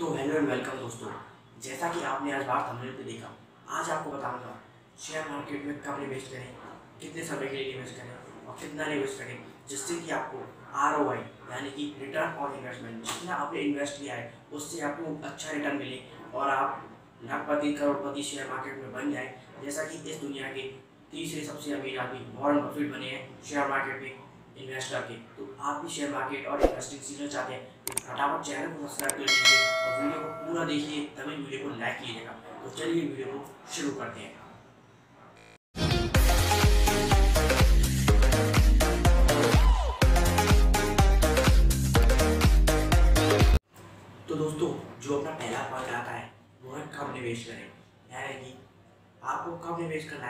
तो hello and welcome दोस्तों, जैसा कि आपने आज बात हमने पे देखा, आज आपको बताऊँगा शेयर मार्केट में कब निवेश करें, कितने समय के लिए निवेश करें और कितना निवेश करें, जिससे कि आपको आरओआई यानी कि रिटर्न ऑन इन्वेस्टमेंट जितना आपने इन्वेस्ट किया है, उससे आपको अच्छा रिटर्न मिले और आप लाखपति, करोड़पति शेयर मार्केट में बन जाए। जैसा कि इस दुनिया के तीसरे सबसे अमीर आदमी वॉरेन बफेट बने हैं शेयर मार्केट में। इन्वेस्ट करके तो आप भी शेयर मार्केट और इन्वेस्टिंग सीखना चाहते हैं तो फटाफट चैनल को सब्सक्राइब कर लीजिए और वीडियो को पूरा देखिए, तभी वीडियो को लाइक कीजिएगा। तो चलिए वीडियो को शुरू करते हैं।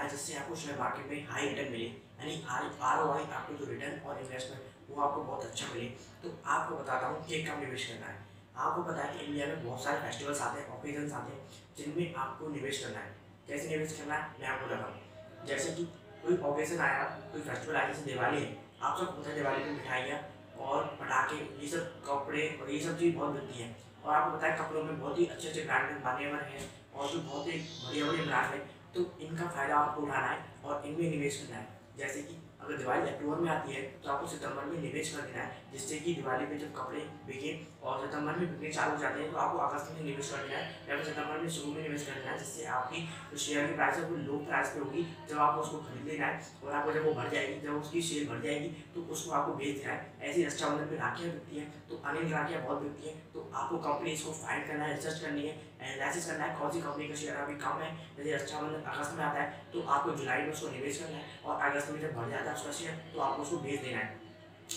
है जिससे आपको शेयर मार्केट में हाई रिटर्न मिले। यानी आर ओ आई आपको जो रिटर्न और इन्वेस्टमेंट वो आपको बहुत अच्छा मिले। तो आपको बताता हूँ कि कब निवेश करना है। आपको पता है कि इंडिया में बहुत सारे फेस्टिवल्स आते हैं ओकेजन्स आते हैं, जिनमें आपको निवेश करना है। कैसे निवेश करना है? मैं आपको बताऊँ जैसे कि कोई ओकेजन आया, कोई फेस्टिवल आया, जैसे दिवाली है, आप सब पता है दिवाली में मिठाइयाँ और पटाखे, ये सब कपड़े और ये सब चीज़ बहुत बनती है। और आपको पता है कपड़ों में बहुत ही अच्छे अच्छे ब्रांड बने हुए हैं और जो बहुत ही बढ़िया बढ़िया ब्रांड है। तो इनका फ़ायदा आपको उठाना है और इनमें निवेश करना है। जैसे कि अगर दिवाली अक्टूबर में आती है तो आपको सितंबर में निवेश कर देना है, जिससे कि दिवाली में जब कपड़े बिके और सितंबर में बिकने चालू हो जाते हैं तो आपको अगस्त में निवेश कर देना है, या फिर सितंबर में शुरू में निवेश कर देना है, जिससे आपकी जो शेयर की प्राइस है वो लो प्राइस पे होगी, जब आपको उसको खरीद लेना है, और आपको जब वो बढ़ जाएगी, जब उसकी शेयर बढ़ जाएगी तो उसको आपको बेच देना है। ऐसी रक्षाबंधन में राखियाँ बिकती हैं तो अनेक राखियाँ बहुत बिकती हैं तो आपको कंपनी इसको फाइंड करना है रिसर्च करनी है एनालिसिस करना है, कौन सी कंपनी का शेयर अभी कम है यदि रक्षाबंधन अगस्त में आता है तो आपको जुलाई में उसको निवेश करना है, और अगस्त में जब बढ़ जाता है उसका शेयर तो आपको उसको भेज देना है।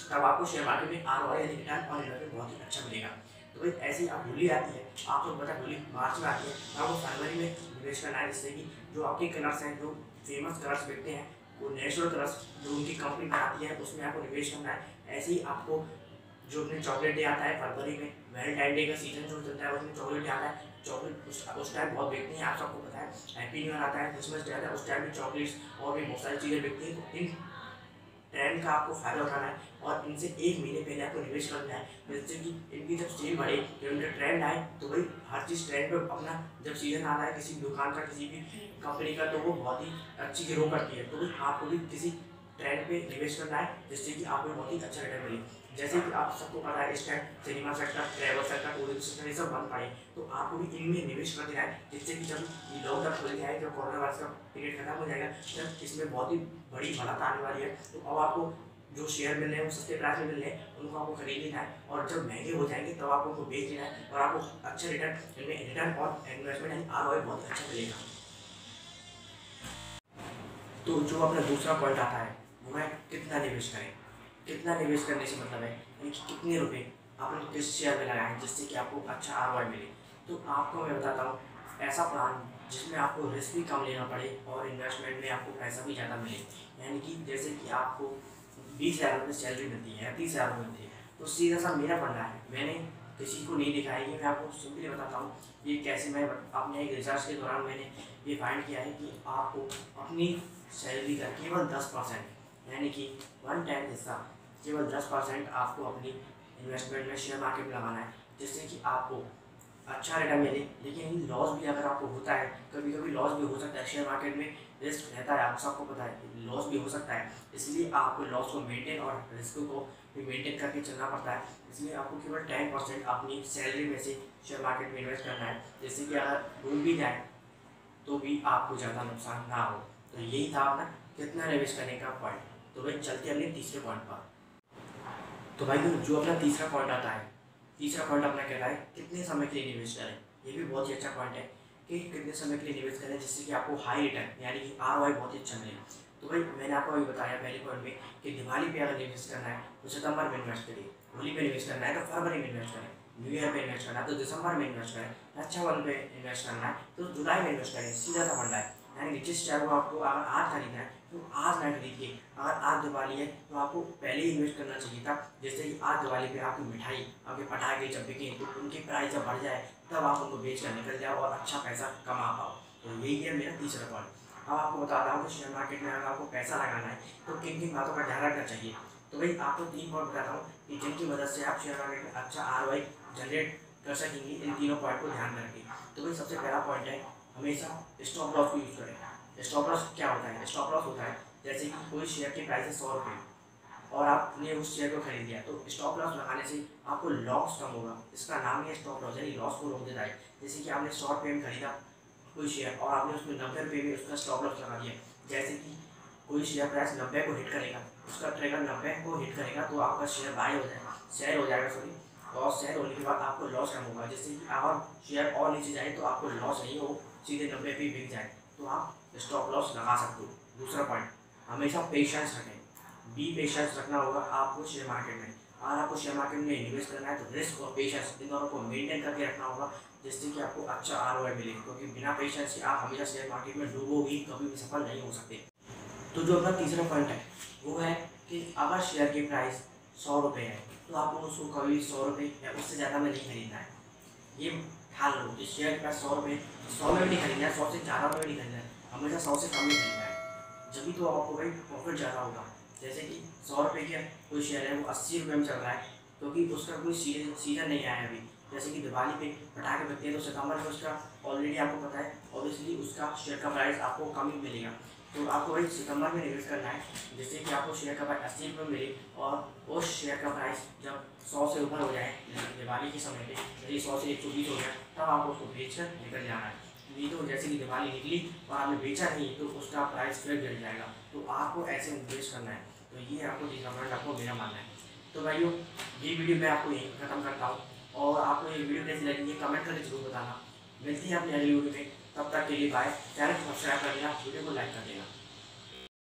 तब आपको शेयर मार्केट में आर वाई रिटर्न और इन्वेस्टमेंट बहुत ही अच्छा मिलेगा। तो भाई, ऐसी आप होली आती है, आप लोग पता होली मार्च में आती है आपको फरवरी में निवेश करना है, जिससे कि जो आपके कलर्स हैं, जो फ़ेमस कलर्स बिकते हैं, वो नेचुरल कलर्स जो उनकी कंपनी बनाती है, उसमें आपको निवेश करना है। ऐसे ही आपको जो अपने चॉकलेट डे आता है फरवरी में वैलेंटाइन डे का सीज़न जो चलता है, उसमें चॉकलेट डे आता है। चॉकलेट उस उस टाइम बहुत बिकती हैं, आप सबको पता है। हैप्पी न्यू ईयर आता है क्रिसमस डे आता है, उस टाइम में चॉकलेट्स और भी बहुत सारी चीज़ें बिकती हैं तो इन ट्रेंड का आपको फ़ायदा उठाना है और इनसे एक महीने पहले आपको निवेश करना है। जिससे कि इनकी जब सेल बढ़े, जब इनका ट्रेंड आए तो भाई हर चीज़ ट्रेंड पे अपना जब सीज़न आ रहा है, किसी दुकान का, किसी भी कंपनी का तो वो बहुत ही अच्छी ग्रो करती है। तो भाई आपको भी किसी ट्रेंड पे निवेश करना है, जिससे कि आपको बहुत ही अच्छा रिटर्न मिले। जैसे कि आप सबको पता है, इस time cinema sector travel sector tourism sector ये सब बंद पड़े तो आपको भी इनमें निवेश कर देना है, जिससे कि जब लॉकडाउन खुल जाए, जब कोरोना वायरस का पीरियड खत्म हो जाएगा जब इसमें बहुत ही बड़ी बढ़त आने वाली है। तो अब आपको जो शेयर मिल रहे हैं, वो सस्ते प्राइस में मिल रहे हैं, उनको आपको खरीद लेना है। और जब महँगे हो जाएँगे, तब तो आपको उनको बेच लेना है। और आपको अच्छा रिटर्न इनमें रिटर्न और इन्वेस्टमेंट यानी आर बहुत अच्छा मिलेगा। तो जो अपना दूसरा पॉइंट आता है, वो है कितना निवेश करें। कितना निवेश करने से मतलब है, यानी कि कितने रुपए आपने किस शेयर में लगाए हैं जिससे कि आपको अच्छा आर मिले। तो आपको मैं बताता हूँ, ऐसा प्लान जिसमें आपको रिस्क भी कम लेना पड़े और इन्वेस्टमेंट में आपको पैसा भी ज़्यादा मिले। यानी कि जैसे कि आपको बीस हज़ार रुपये सैलरी मिलती है तीस हज़ार रुपये मिलती है तो सीधा सा मेरा फंडा है। मैंने किसी को नहीं दिखाया ये मैं आपको सिंपली बताता हूँ, ये कैसे मैं अपने एक रिसर्च के दौरान मैंने ये फाइंड किया है कि आपको अपनी सैलरी का केवल दस परसेंट यानी कि वन टेंथ हिस्सा, केवल दस परसेंट आपको अपनी इन्वेस्टमेंट में शेयर मार्केट में लगाना है, जिससे कि आपको अच्छा रिटर्न मिले। लेकिन लॉस भी अगर आपको होता है कभी कभी लॉस भी हो सकता है शेयर मार्केट में रिस्क रहता है, आप सबको पता है लॉस भी हो सकता है। इसलिए आपको लॉस को मेंटेन और रिस्क को भी मेंटेन करके चलना पड़ता है। इसलिए आपको केवल टेन परसेंट अपनी सैलरी में से शेयर मार्केट में इन्वेस्ट करना है जैसे कि अगर डूब भी जाए तो भी आपको ज़्यादा नुकसान ना हो। तो यही था अपना, कितना निवेश करने का पॉइंट तो भाई चलते अपने तीसरे पॉइंट पर। तो भाई जो अपना तीसरा पॉइंट आता है, तीसरा पॉइंट अपना कहता है, कितने समय के लिए निवेश करें? ये भी बहुत ही अच्छा पॉइंट है कि कितने समय के लिए निवेश करें जिससे कि आपको हाई रिटर्न यानी कि आर बहुत ही अच्छा मिले। तो भाई मैंने आपको अभी बताया पहले पॉइंट में कि दिवाली पे अगर निवेश करना है तो सितंबर में इन्वेस्ट करिए। होली पे निवेश करना है तो फरवरी में इन्वेस्ट करें। न्यू ईयर पे इन्वेस्ट करना है तो दिसंबर में इन्वेस्ट करें। रक्षाबंधन पे इन्वेस्ट करना है तो जुलाई में इन्वेस्ट करें। सीधा सा फंडा है। यानी कि जिस शेयर को आपको अगर आज खरीदना है तो आज ना खरीदिए अगर आज दिवाली है तो आपको पहले ही इन्वेस्ट करना चाहिए था। जैसे कि आज दिवाली पे आपकी मिठाई, आपके पटाखे जब बिके तो उनकी प्राइस जब बढ़ जाए, तब आप उनको बेच कर निकल जाओ और अच्छा पैसा कमा पाओ। तो यही है मेरा तीसरा पॉइंट अब आपको बता रहा हूँ कि शेयर मार्केट में अगर आपको पैसा लगाना है तो किन किन बातों का ध्यान रखना चाहिए? तो भाई, आपको तीन पॉइंट बताता हूँ कि जिनकी मदद से आप शेयर मार्केट में अच्छा आर जनरेट कर सकेंगे, इन तीनों पॉइंट को ध्यान में रखें। तो भाई, सबसे पहला पॉइंट है हमेशा स्टॉप लॉस को यूज़ करें। स्टॉप लॉस क्या होता है? स्टॉप लॉस होता है, जैसे कि कोई शेयर की प्राइस है सौ रुपये और आपने उस शेयर को खरीद लिया तो स्टॉप लॉस लगाने से आपको लॉस कम होगा। इसका नाम ही स्टॉप लॉस यानी लॉस को रोक देता है। जैसे कि आपने सौ रुपये में खरीदा कोई शेयर और आपने उसमें नब्बे रुपये में उसका स्टॉप लॉस लगा दिया। जैसे कि कोई शेयर प्राइस नब्बे को हिट करेगा, उसका ट्रेगर नब्बे को हिट करेगा तो आपका शेयर बाय हो जाएगा शेयर हो जाएगा सॉरी और शेयर होने के बाद आपको लॉस कम होगा। जैसे कि अगर शेयर और नीचे जाए तो आपको लॉस नहीं हो सीधे नब्बे पे बिक जाए तो आप स्टॉप लॉस लगा सकते हो। दूसरा पॉइंट हमेशा पेशेंस रखें। बी पेशेंस रखना होगा आपको शेयर मार्केट में। अगर आपको शेयर मार्केट में इन्वेस्ट करना है तो रिस्क और पेशेंस इन दोनों को मेंटेन करके रखना होगा, जिससे कि आपको अच्छा आर मिले। क्योंकि बिना पेशेंस के आप हमेशा शेयर मार्केट में डूबोगी कभी भी सफल नहीं हो सकते। तो जो अपना तीसरा पॉइंट है, वो है कि अगर शेयर की प्राइस सौ रुपये है तो आपको उसको कभी सौ रुपये या उससे ज़्यादा में नहीं खरीदना है। ये ख्याल लो कि शेयर का सौ रुपये सौ में भी नहीं खरीदना है, सौ से ज़्यादा में भी नहीं खरीदना है। हमेशा सौ से कम ही खरीदना है। जब भी तो आपको भाई प्रॉफिट ज़्यादा होगा। जैसे कि सौ रुपये का कोई शेयर है, वो अस्सी रुपये में चल रहा है, क्योंकि तो उसका कोई सीज़न सीज़न नहीं आया अभी। जैसे कि दिवाली पे पटाखे बिकते हैं तो सितंबर में उसका ऑलरेडी आपको पता है ऑब्वियसली उसका शेयर का प्राइस आपको कम ही मिलेगा। तो आपको वही सितंबर में निवेश करना है, जिससे कि आपको शेयर का प्राइस अस्सी रुपये मिले और उस शेयर का प्राइस जब सौ से ऊपर हो जाए, दिवाली के समय पे, यदि सौ से एक सौ बीस हो जाए तब आपको उसको बेच कर निकल जाना है। नहीं तो जैसे कि दिवाली निकली और आपने बेचा नहीं तो उसका प्राइस फिर गिर जाएगा। तो आपको ऐसे निवेश करना है। तो ये आपको डिसअपॉइंट आपको मेरा मानना है। तो भाइयों, ये वीडियो मैं आपको यहीं खत्म करता हूँ। और आपको ये वीडियो कैसी लगी कमेंट करके ज़रूर बताना। मिलती है अपनी अगली वीडियो में। तब तक के लिए बाय चैनल को सब्सक्राइब कर देना, वीडियो को लाइक कर देना।